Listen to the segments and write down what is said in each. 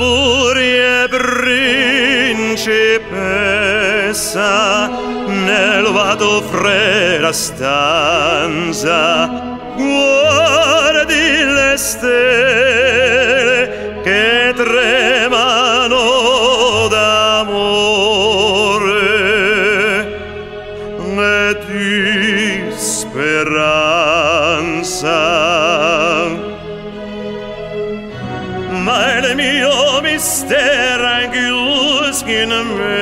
Pure principessa nel vado frera stanza guardi le stelle che tremano d'amore. E di speranza ma il mio mister angelus in me.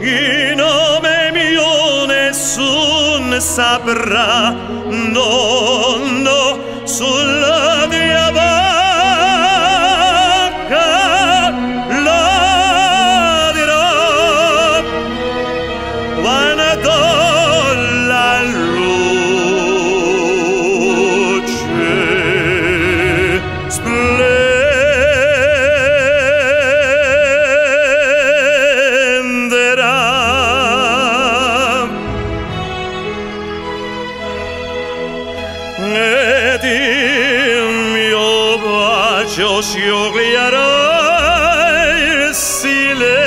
In nome mio nessun saprà no no sulla mia vedi mio bacio si oblierà il silenzio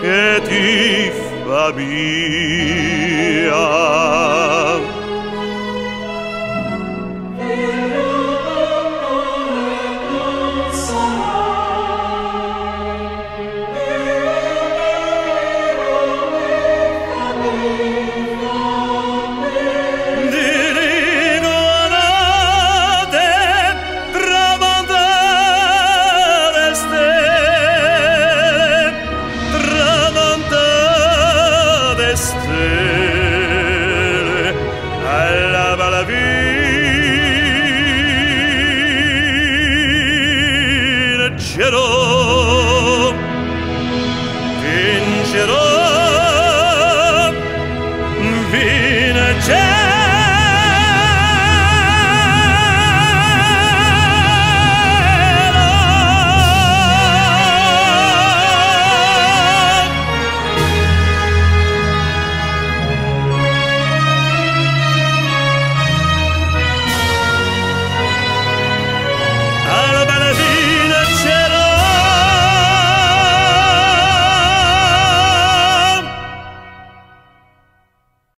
che ti fa via. à la vie. Vincerò, vincerò, vincerò.